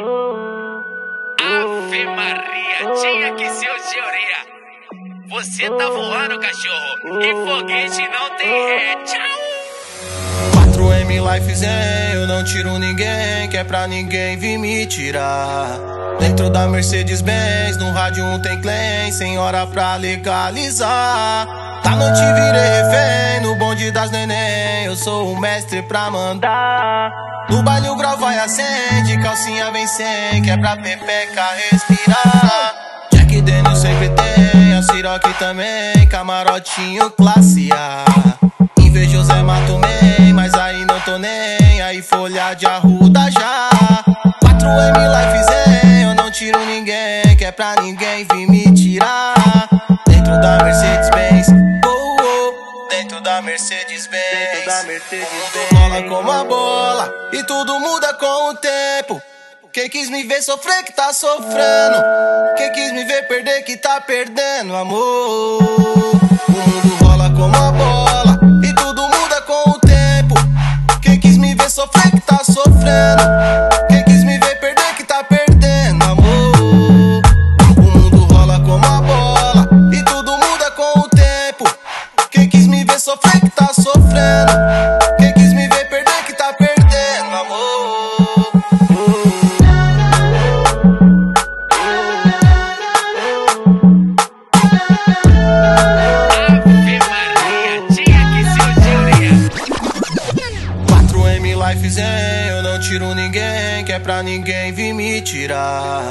Ave Maria, tinha que ser o Georia. Você tá voando, cachorro, e foguete não tem ré. Tchau! 4M Life Zen, eu não tiro ninguém, que é pra ninguém vir me tirar. Dentro da Mercedes-Benz, no rádio um tem claim, sem hora pra legalizar. Tá, não te virei refém, no bonde das neném, eu sou o mestre pra mandar. No baile o grau vai acende, calcinha vem sem, que é pra pepeca respirar. Jack Daniel sempre tem, a Ciroc também, camarotinho classe A. Invejoso é mato man, mas aí não tô nem, aí folha de arruda já. 4M Life Zen, eu não tiro ninguém, que é pra ninguém vir me tirar. Dentro da Mercedes-Benz, Dentro da Mercedes-Benz. Rola como a bola e tudo muda com o tempo. Quem quis me ver sofrer que tá sofrendo. Quem quis me ver perder que tá perdendo, amor. O mundo rola como a bola e tudo muda com o tempo. Quem quis me ver sofrer que tá sofrendo. Tiro ninguém, que é pra ninguém vir me tirar.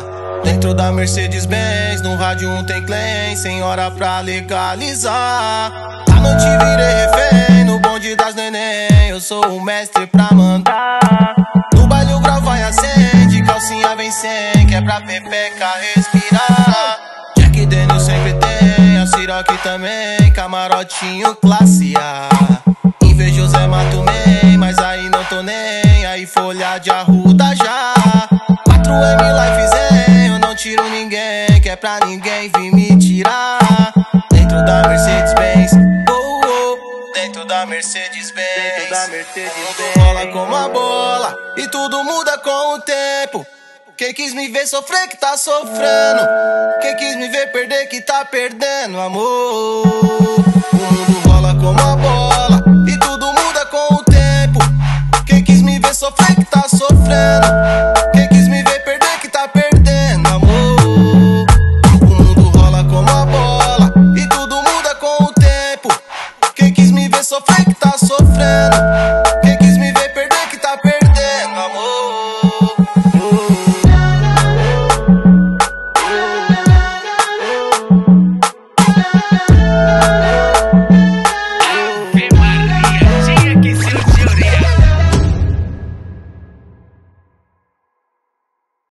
Dentro da Mercedes-Benz, no rádio um tem claim, sem hora pra legalizar. Tá, não te virei refém, no bonde das neném, eu sou o mestre pra mandar. No baile o grau vai acende, calcinha vem sem, que é pra pepeca respirar. Jack Daniel sempre tem, a Ciroc também, camarotinho classe A. pra ninguém vir me tirar. Dentro da Mercedes-Benz, oh, oh, dentro da Mercedes-Benz. Mercedes-Benz. Tudo rola como a bola e tudo muda com o tempo. Quem quis me ver sofrer que tá sofrendo. Quem quis me ver perder que tá perdendo, amor. O mundo rola como a bola